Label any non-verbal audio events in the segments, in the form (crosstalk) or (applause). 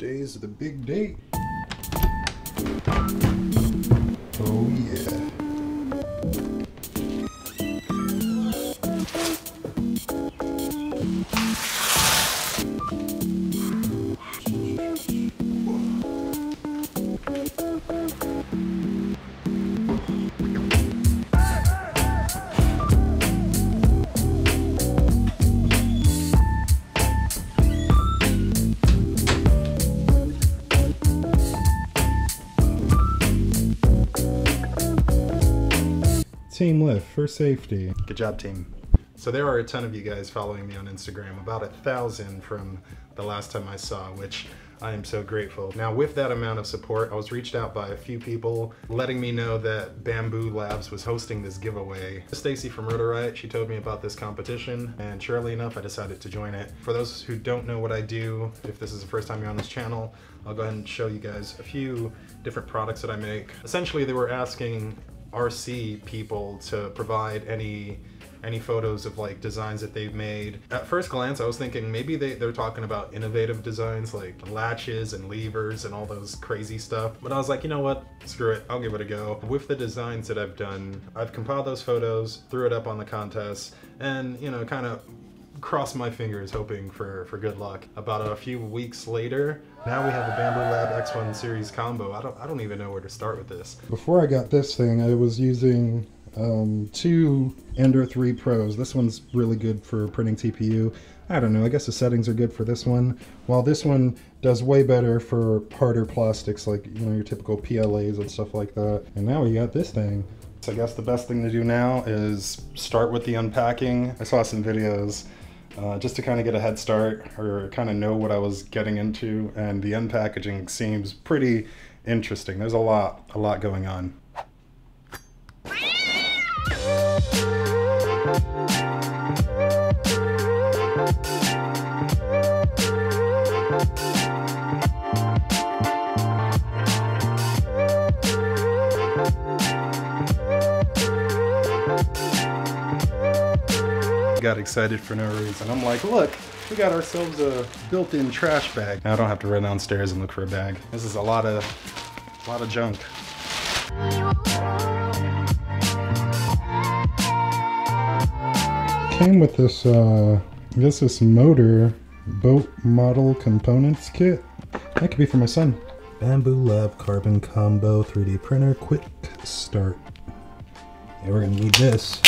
Today's the big day. Oh yeah. For safety. Good job, team. So there are a ton of you guys following me on Instagram, about a thousand from the last time I saw, which I am so grateful. Now with that amount of support, I was reached out by a few people letting me know that Bambu Labs was hosting this giveaway. Stacy from Rotor she told me about this competition and surely enough, I decided to join it. For those who don't know what I do, if this is the first time you're on this channel, I'll go ahead and show you guys a few different products that I make. Essentially, they were asking RC people to provide any any photos of like designs that they've made. At first glance, I was thinking maybe they, they're talking about innovative designs like latches and levers and all those crazy stuff. But I was like, you know what? Screw it. I'll give it a go. With the designs that I've done, I've compiled those photos, threw it up on the contest, and you know, kind of cross my fingers hoping for, for good luck. About a few weeks later, now we have a Bambu Lab X1 series combo. I don't, I don't even know where to start with this. Before I got this thing, I was using um, two Ender 3 Pros. This one's really good for printing TPU. I don't know, I guess the settings are good for this one. While this one does way better for harder plastics like, you know, your typical PLAs and stuff like that. And now we got this thing. So I guess the best thing to do now is start with the unpacking. I saw some videos uh, just to kind of get a head start or kind of know what I was getting into. And the unpackaging seems pretty interesting. There's a lot, a lot going on. Got excited for no reason. I'm like, look, we got ourselves a built-in trash bag. Now I don't have to run downstairs and look for a bag. This is a lot of, a lot of junk. Came with this, uh, I guess this motor boat model components kit. That could be for my son. Bambu Lab Carbon Combo 3D printer, quick start. Yeah, we're gonna need this.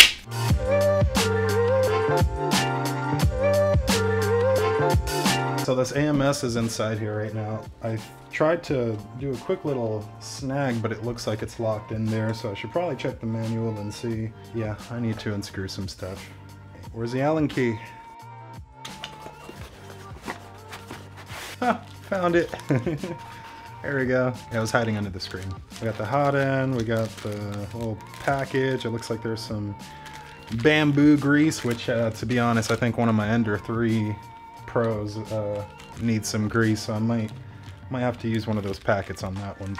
So this AMS is inside here right now. I tried to do a quick little snag, but it looks like it's locked in there, so I should probably check the manual and see. Yeah, I need to unscrew some stuff. Where's the Allen key? Ha, found it. (laughs) there we go. Yeah, it was hiding under the screen. We got the hot end, we got the little package. It looks like there's some Bambu grease, which uh, to be honest, I think one of my Ender 3 Pros uh, some grease, so I might, might have to use one of those packets on that one.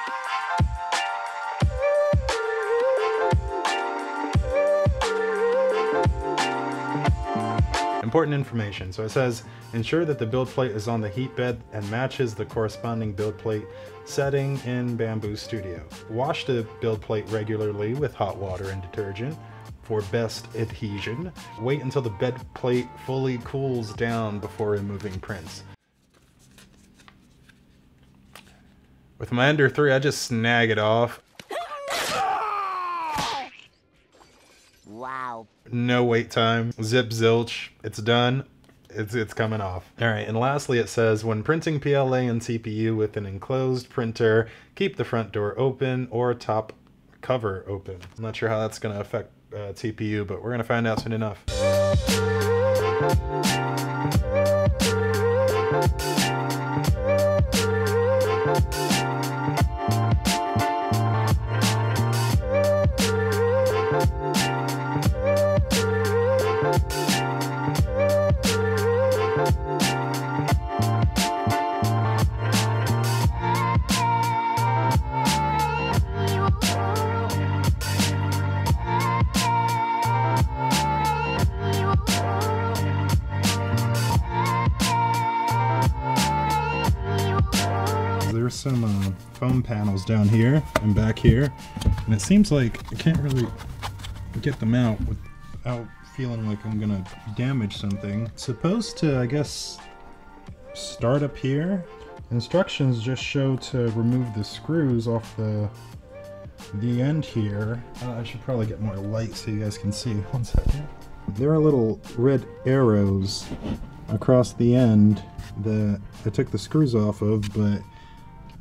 Important information. So it says, ensure that the build plate is on the heat bed and matches the corresponding build plate setting in Bambu Studio. Wash the build plate regularly with hot water and detergent for best adhesion. Wait until the bed plate fully cools down before removing prints. With my Ender 3, I just snag it off. No wait time. Zip zilch. It's done. It's, it's coming off. All right, and lastly it says, when printing PLA and TPU with an enclosed printer, keep the front door open or top cover open. I'm not sure how that's gonna affect uh, TPU, but we're gonna find out soon enough. There's some uh, foam panels down here and back here. And it seems like I can't really get them out without feeling like I'm gonna damage something. supposed to, I guess, start up here. Instructions just show to remove the screws off the the end here. Uh, I should probably get more light so you guys can see. (laughs) One second. There are little red arrows across the end that I took the screws off of, but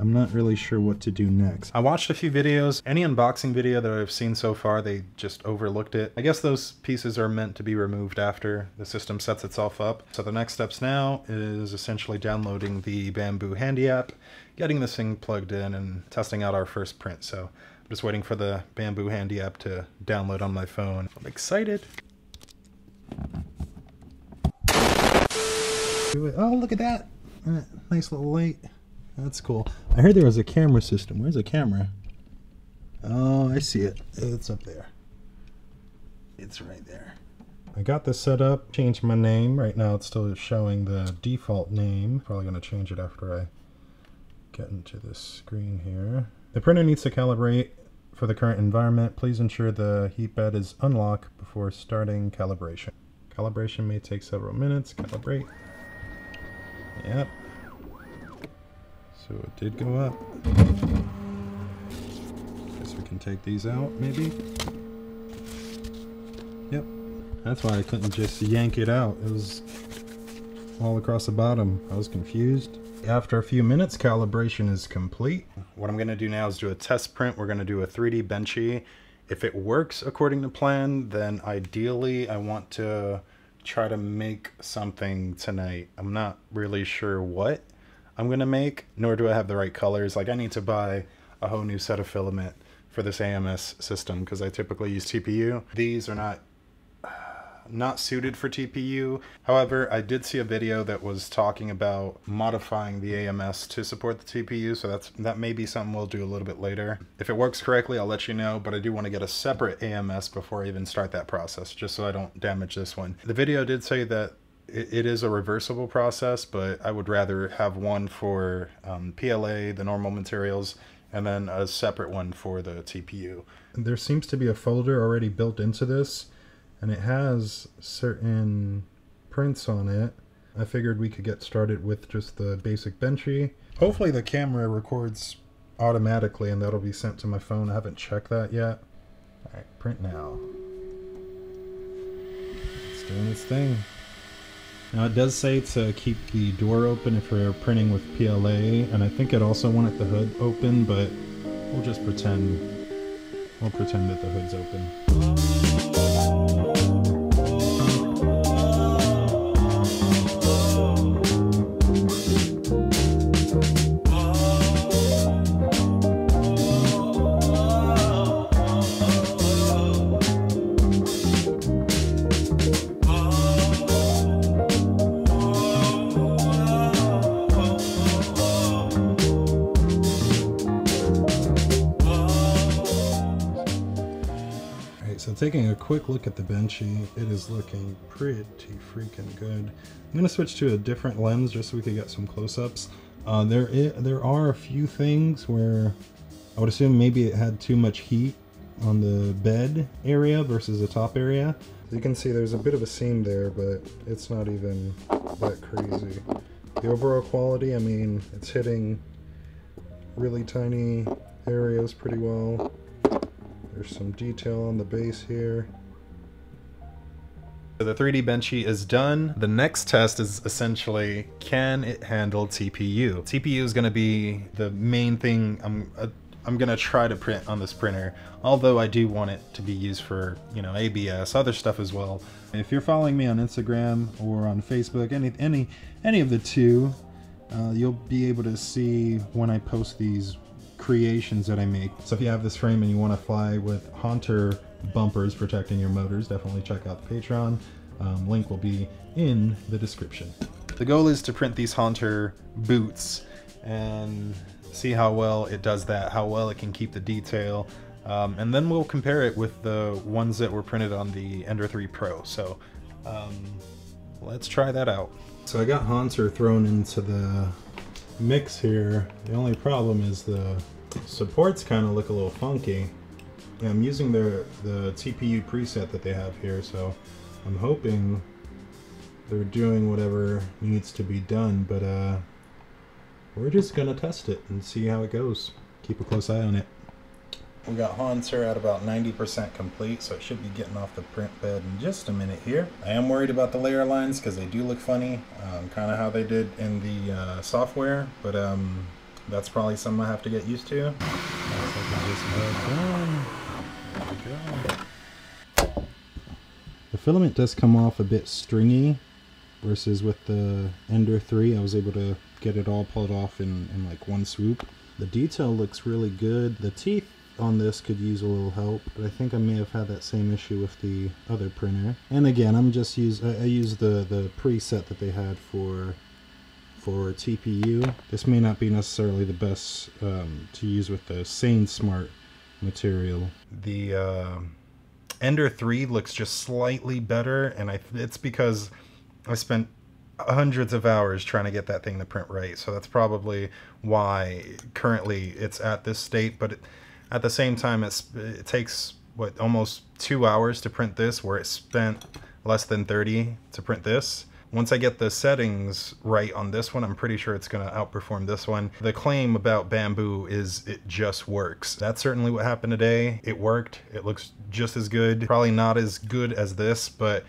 I'm not really sure what to do next. I watched a few videos. Any unboxing video that I've seen so far, they just overlooked it. I guess those pieces are meant to be removed after the system sets itself up. So the next steps now is essentially downloading the Bambu Handy app, getting this thing plugged in and testing out our first print. So I'm just waiting for the Bambu Handy app to download on my phone. I'm excited. Oh, look at that. Nice little light. That's cool. I heard there was a camera system. Where's the camera? Oh, I see it. It's up there. It's right there. I got this set up, changed my name. Right now it's still showing the default name. Probably going to change it after I get into this screen here. The printer needs to calibrate for the current environment. Please ensure the heat bed is unlocked before starting calibration. Calibration may take several minutes. Calibrate. Yep. So it did go up. Guess we can take these out, maybe? Yep. That's why I couldn't just yank it out. It was all across the bottom. I was confused. After a few minutes, calibration is complete. What I'm gonna do now is do a test print. We're gonna do a 3D Benchy. If it works according to plan, then ideally I want to try to make something tonight. I'm not really sure what I'm going to make, nor do I have the right colors. Like I need to buy a whole new set of filament for this AMS system because I typically use TPU. These are not not suited for TPU. However, I did see a video that was talking about modifying the AMS to support the TPU, so that's that may be something we'll do a little bit later. If it works correctly, I'll let you know, but I do want to get a separate AMS before I even start that process, just so I don't damage this one. The video did say that it is a reversible process, but I would rather have one for um, PLA, the normal materials, and then a separate one for the TPU. There seems to be a folder already built into this and it has certain prints on it. I figured we could get started with just the basic Benchy. Hopefully the camera records automatically and that'll be sent to my phone. I haven't checked that yet. Alright, print now. It's doing its thing. Now it does say to keep the door open if we're printing with PLA, and I think it also wanted the hood open, but we'll just pretend, we'll pretend that the hood's open. Taking a quick look at the Benchy, it is looking pretty freaking good. I'm going to switch to a different lens just so we can get some close-ups. Uh, there, there are a few things where I would assume maybe it had too much heat on the bed area versus the top area. As you can see there's a bit of a seam there, but it's not even that crazy. The overall quality, I mean, it's hitting really tiny areas pretty well. There's some detail on the base here. The 3D Benchy is done. The next test is essentially, can it handle TPU? TPU is gonna be the main thing I'm, uh, I'm gonna try to print on this printer, although I do want it to be used for, you know, ABS, other stuff as well. If you're following me on Instagram or on Facebook, any, any, any of the two, uh, you'll be able to see when I post these creations that I make. So if you have this frame and you want to fly with Haunter bumpers protecting your motors, definitely check out the Patreon. Um, link will be in the description. The goal is to print these Haunter boots and see how well it does that, how well it can keep the detail. Um, and then we'll compare it with the ones that were printed on the Ender 3 Pro. So um, let's try that out. So I got Haunter thrown into the mix here. The only problem is the supports kind of look a little funky. I'm using the, the TPU preset that they have here, so I'm hoping they're doing whatever needs to be done, but uh, we're just gonna test it and see how it goes. Keep a close eye on it. We got Hans here at about 90% complete, so it should be getting off the print bed in just a minute here. I am worried about the layer lines because they do look funny, um, kind of how they did in the uh, software, but um, that's probably something I have to get used to. The filament does come off a bit stringy versus with the Ender 3 I was able to get it all pulled off in, in like one swoop. The detail looks really good. The teeth on this could use a little help, but I think I may have had that same issue with the other printer. And again, I'm just use I, I use the the preset that they had for for TPU. This may not be necessarily the best um, to use with the SainSmart material. The uh, Ender 3 looks just slightly better, and I, it's because I spent hundreds of hours trying to get that thing to print right. So that's probably why currently it's at this state. But it, at the same time, it takes what almost two hours to print this, where it spent less than 30 to print this. Once I get the settings right on this one, I'm pretty sure it's going to outperform this one. The claim about Bambu is it just works. That's certainly what happened today. It worked. It looks just as good. Probably not as good as this, but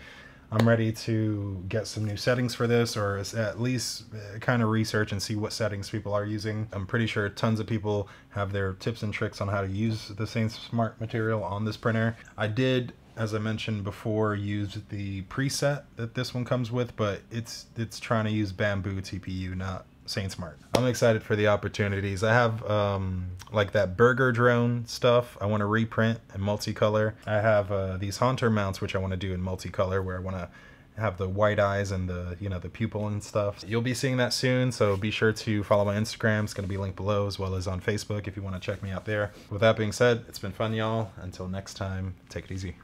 I'm ready to get some new settings for this or at least uh, kind of research and see what settings people are using. I'm pretty sure tons of people have their tips and tricks on how to use the SainSmart material on this printer. I did as I mentioned before, use the preset that this one comes with, but it's it's trying to use Bambu TPU, not SainSmart. I'm excited for the opportunities. I have um, like that burger drone stuff I want to reprint in multicolor. I have uh, these Haunter mounts which I want to do in multicolor where I want to have the white eyes and the you know the pupil and stuff. You'll be seeing that soon, so be sure to follow my Instagram. It's going to be linked below as well as on Facebook if you want to check me out there. With that being said, it's been fun, y'all. Until next time, take it easy.